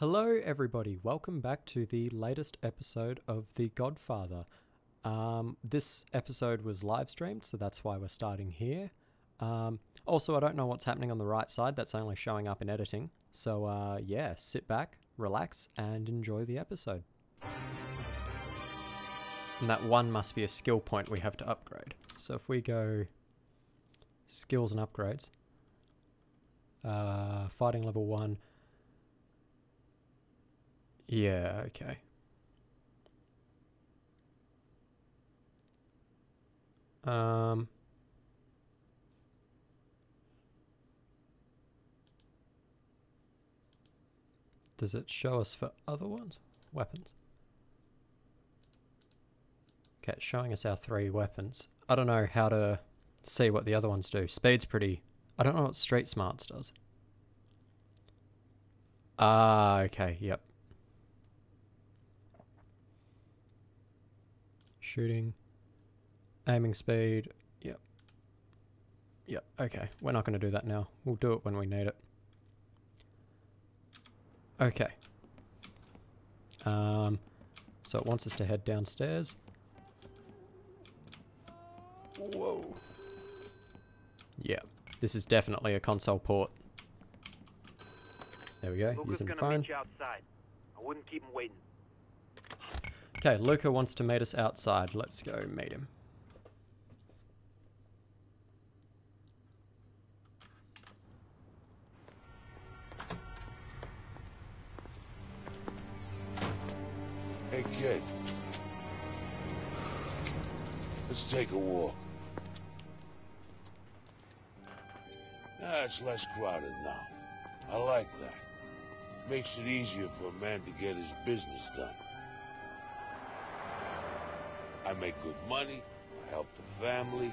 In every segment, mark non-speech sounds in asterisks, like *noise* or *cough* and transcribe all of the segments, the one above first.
Hello, everybody. Welcome back to the latest episode of The Godfather. Um, this episode was live streamed, so that's why we're starting here. Um, also, I don't know what's happening on the right side, that's only showing up in editing. So, uh, yeah, sit back, relax, and enjoy the episode. And that one must be a skill point we have to upgrade. So, if we go skills and upgrades, uh, fighting level one. Yeah, okay. Um, does it show us for other ones? Weapons. Okay, it's showing us our three weapons. I don't know how to see what the other ones do. Speed's pretty... I don't know what Street Smarts does. Ah, okay, yep. Shooting. Aiming speed. Yep. Yep, okay. We're not going to do that now. We'll do it when we need it. Okay. Um, so it wants us to head downstairs. Whoa. Yeah, this is definitely a console port. There we go, Lucas using the phone. I wouldn't keep him waiting. Okay, Luca wants to meet us outside. Let's go meet him. Hey, kid. Let's take a walk. Ah, it's less crowded now. I like that. Makes it easier for a man to get his business done. I make good money, I help the family,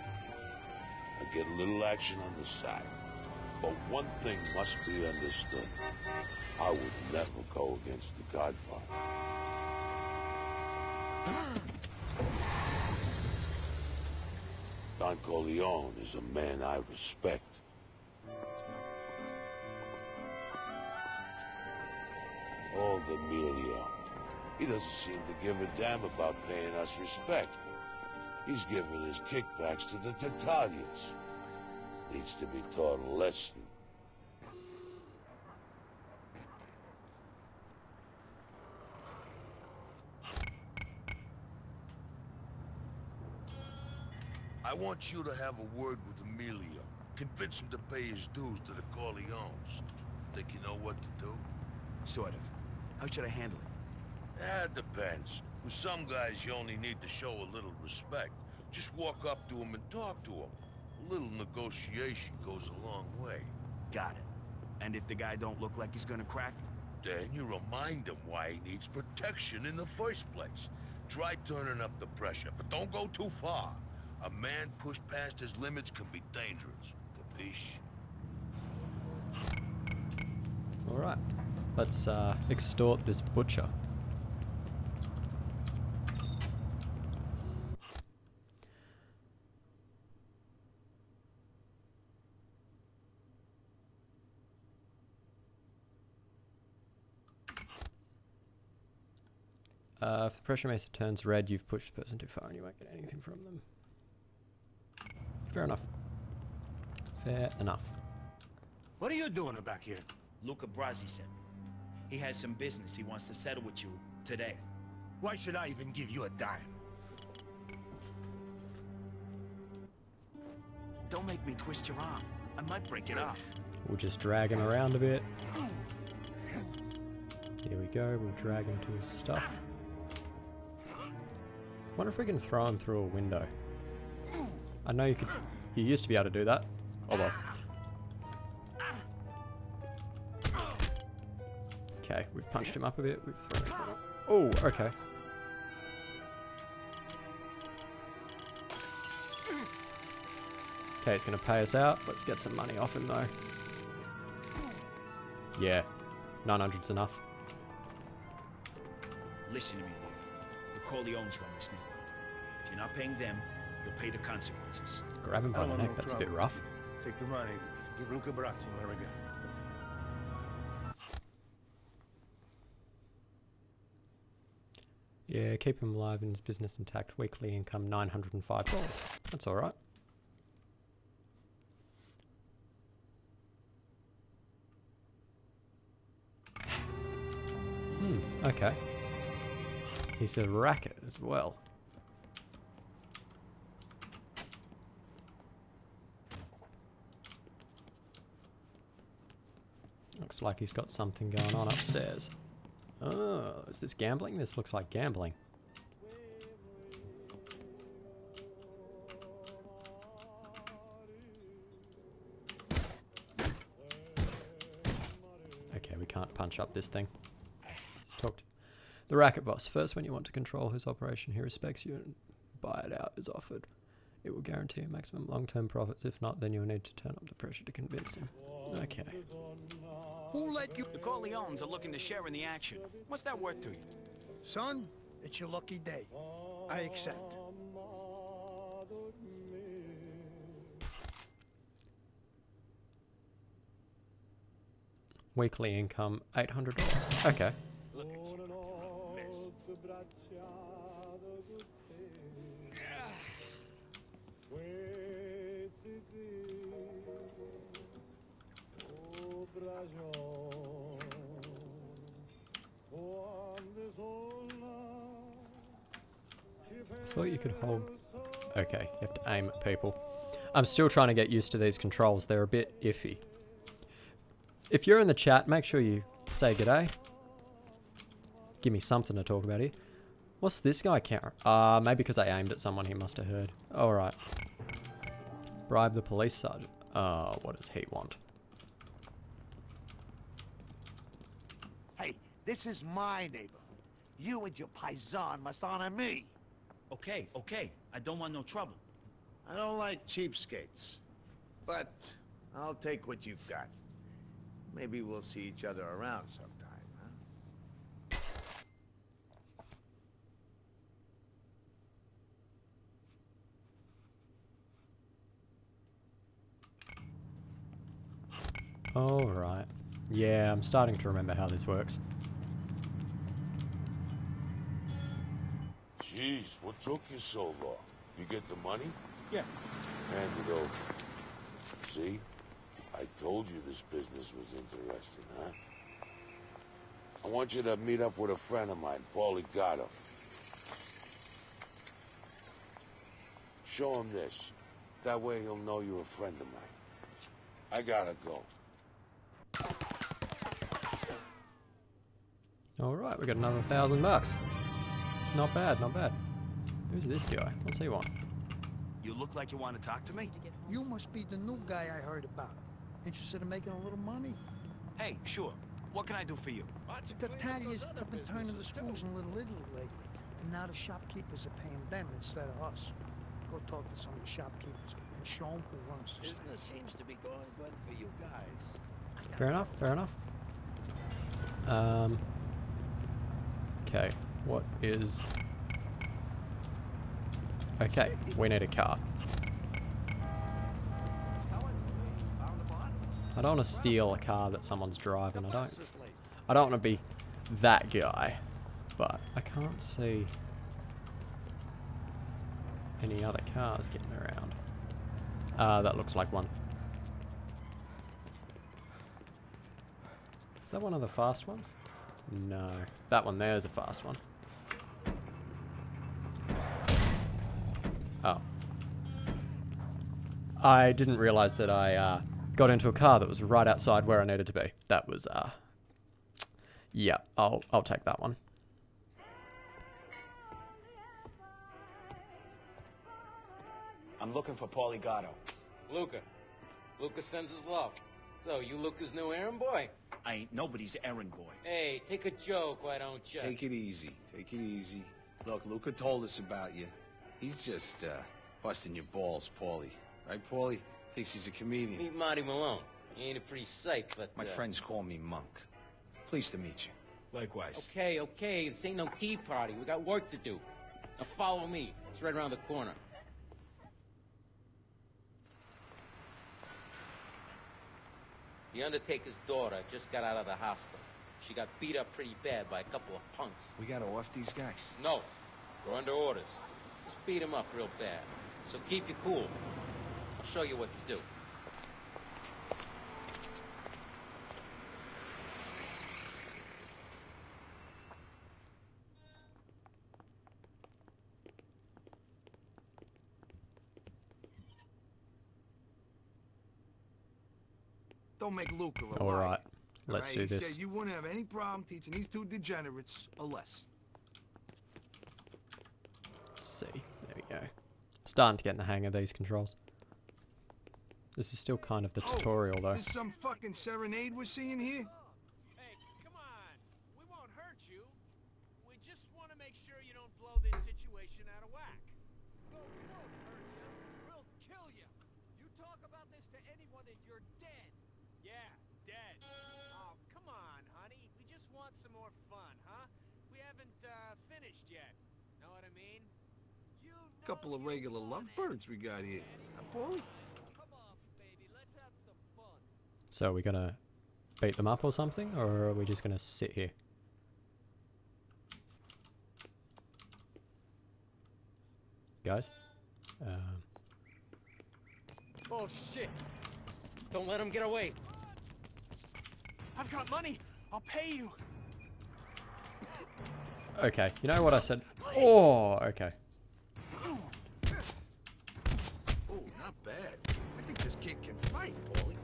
I get a little action on the side. But one thing must be understood. I would never go against the Godfather. *gasps* Don Corleone is a man I respect. Old Emilio. He doesn't seem to give a damn about paying us respect. He's giving his kickbacks to the Tattaglias. Needs to be taught a lesson. I want you to have a word with Emilio. Convince him to pay his dues to the Corleones. Think you know what to do? Sort of. How should I handle it? That depends. With some guys, you only need to show a little respect. Just walk up to him and talk to him. A little negotiation goes a long way. Got it. And if the guy don't look like he's gonna crack? Then you remind him why he needs protection in the first place. Try turning up the pressure, but don't go too far. A man pushed past his limits can be dangerous. Capiche? Alright, let's uh, extort this butcher. Uh, if the pressure meter turns red, you've pushed the person too far and you won't get anything from them. Fair enough. Fair enough. What are you doing back here? Luca Brasi said. He has some business he wants to settle with you today. Why should I even give you a dime? Don't make me twist your arm. I might break it off. We'll just drag him around a bit. Here we go, we'll drag him to his stuff. Wonder if we can throw him through a window. I know you could you used to be able to do that. Oh well. Okay, we've punched him up a bit, we've thrown him Oh, okay. Okay, it's gonna pay us out. Let's get some money off him though. Yeah, 900's enough. Listen to me. The Corleones run this neighborhood. If you're not paying them, you'll pay the consequences. Grab him by the neck, want no that's a bit rough. Take the money. Give Luca Brasi what we got. Yeah, keep him alive and his business intact. Weekly income nine hundred and five dollars. That's all right. Hmm. Okay. He's a racket as well. Looks like he's got something going on upstairs. Oh, is this gambling? This looks like gambling. Okay, we can't punch up this thing. Talk to the racket boss. First, when you want to control his operation, he respects you and buy it out is offered. It will guarantee you maximum long-term profits. If not, then you'll need to turn up the pressure to convince him. Okay. Who let you... The Corleones are looking to share in the action. What's that worth to you? Son, it's your lucky day. I accept. Weekly income, $800. Okay. Thought you could hold... Okay, you have to aim at people. I'm still trying to get used to these controls. They're a bit iffy. If you're in the chat, make sure you say g'day. Give me something to talk about here. What's this guy count? Uh, maybe because I aimed at someone he must have heard. Alright. Bribe the police sergeant. Uh, what does he want? Hey, this is my neighborhood. You and your paisan must honor me. Okay, okay. I don't want no trouble. I don't like cheapskates. But I'll take what you've got. Maybe we'll see each other around sometime, Alright. Yeah, I'm starting to remember how this works. Jeez, what took you so long? You get the money? Yeah. Hand it over. See? I told you this business was interesting, huh? I want you to meet up with a friend of mine, Paulie Gatto. Show him this. That way he'll know you're a friend of mine. I gotta go. Alright, we got another thousand bucks. Not bad, not bad. Who's this guy? What's he want? You look like you want to talk to me? You must be the new guy I heard about. Interested in making a little money? Hey, sure. What can I do for you? The Italians have been turning the schools in Little Italy lately. And now the shopkeepers are paying them instead of us. Go talk to some of the shopkeepers and show them who runs the Business place. seems to be going good for you guys. Fair enough, fair enough. Um. Okay, what is. Okay, we need a car. I don't want to steal a car that someone's driving. I don't. I don't want to be that guy, but I can't see any other cars getting around. Uh, that looks like one. Is that one of the fast ones? No. That one there is a fast one. Oh. I didn't realize that I uh, got into a car that was right outside where I needed to be. That was, uh... Yeah, I'll, I'll take that one. I'm looking for Paulie Gatto. Luca. Luca sends his love. So, you Luca's new errand boy? I ain't nobody's errand boy. Hey, take a joke, why don't you? Take it easy. Take it easy. Look, Luca told us about you. He's just, uh, busting your balls, Paulie. Right, Paulie? Thinks he's a comedian. Meet Marty Malone. He ain't a pretty sight, but... My uh, friends call me Monk. Pleased to meet you. Likewise. Okay, okay, this ain't no tea party. We got work to do. Now follow me. It's right around the corner. The Undertaker's daughter just got out of the hospital. She got beat up pretty bad by a couple of punks. We gotta off these guys. No, we're under orders. Just beat him up real bad. So keep you cool. I'll show you what to do. Don't make Luca a All liar. right, let's Alright, do he this. said you wouldn't have any problem teaching these two degenerates a lesson. Let's see, there we go. Starting to get in the hang of these controls. This is still kind of the Oh, tutorial though. This some fucking serenade we're seeing here? Hey, come on. We won't hurt you. We just want to make sure you don't blow this situation out of whack. No, we won't hurt you. We'll kill you. You talk about this to anyone and you're dead. Yeah, dead. Oh, come on, honey. We just want some more fun, huh? We haven't, uh, finished yet. Know what I mean? You know Couple of regular lovebirds we got here. Huh, Come on, baby. Let's have some fun. So are we gonna beat them up or something, or are we just gonna sit here? Guys? Um, Oh, shit. Don't let him get away. I've got money. I'll pay you. Okay, you know what I said? Oh, okay. Oh, not bad. I think this kid can fight, Paulie.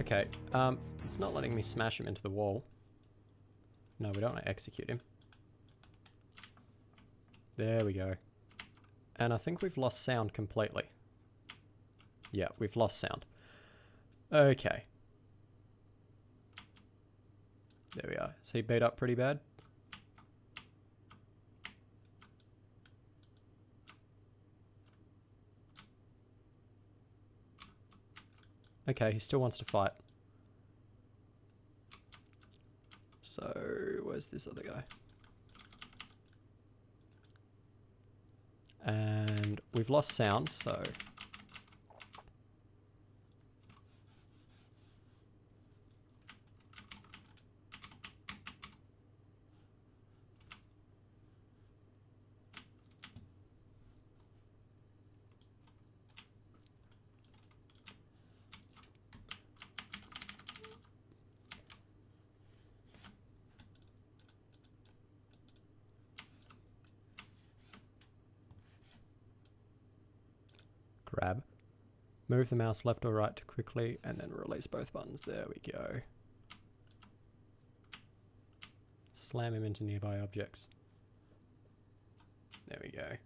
Okay, um, it's not letting me smash him into the wall. No, we don't want to execute him. There we go. And I think we've lost sound completely. Yeah, we've lost sound. Okay. There we are. So he beat up pretty bad. Okay, he still wants to fight. So, where's this other guy? And we've lost sound, so... grab. Move the mouse left or right quickly and then release both buttons. There we go. Slam him into nearby objects. There we go.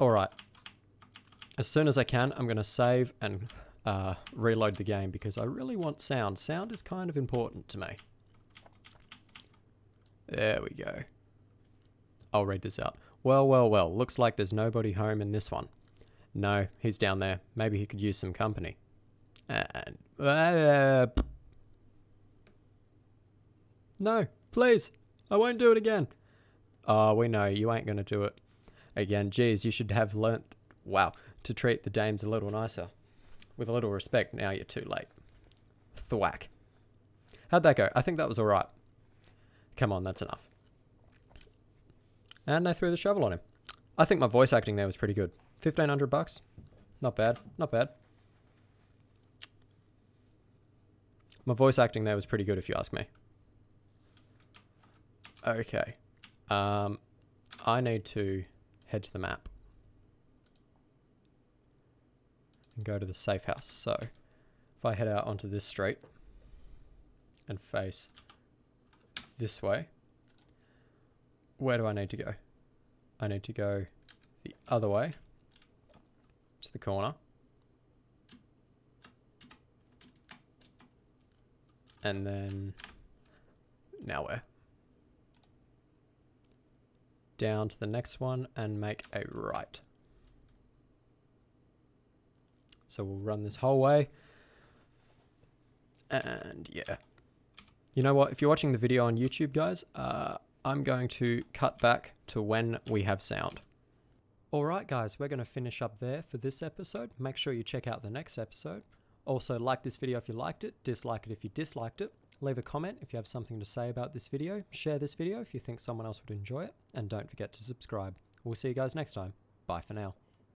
Alright. As soon as I can, I'm going to save and uh, reload the game because I really want sound. Sound is kind of important to me. There we go. I'll read this out. Well, well, well, looks like there's nobody home in this one. No, he's down there. Maybe he could use some company. And. Uh, no, please. I won't do it again. Oh, we know you ain't gonna do it again. Geez, you should have learnt, wow, to treat the dames a little nicer. With a little respect, now you're too late. Thwack. How'd that go? I think that was alright. Come on, that's enough. And they threw the shovel on him. I think my voice acting there was pretty good. 1500 bucks. Not bad. Not bad. My voice acting there was pretty good if you ask me. Okay. Um, I need to head to the map. And go to the safe house. So, if I head out onto this street and face this way, where do I need to go? I need to go the other way to the corner. And then now where? Down to the next one and make a right. So we'll run this whole way. And yeah. You know what? If you're watching the video on YouTube, guys, uh, I'm going to cut back to when we have sound. Alright, guys, we're going to finish up there for this episode. Make sure you check out the next episode. Also, like this video if you liked it, dislike it if you disliked it. Leave a comment if you have something to say about this video. Share this video if you think someone else would enjoy it. And don't forget to subscribe. We'll see you guys next time. Bye for now.